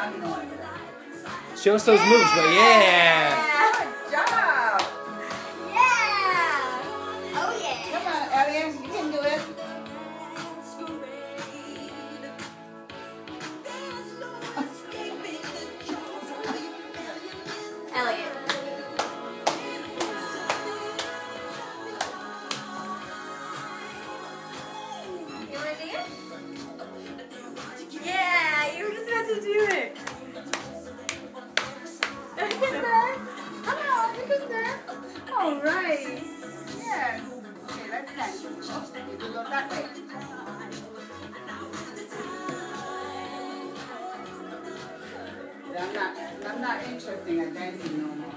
I'm going. Show us those moves, but yeah. Good job. Yeah. Oh yeah. Come on, Elliott. You can do it. Elliott. You wanna dance? All right. Yeah. Okay, let's dance. You go that way. I'm not, I'm not interested in dancing no more.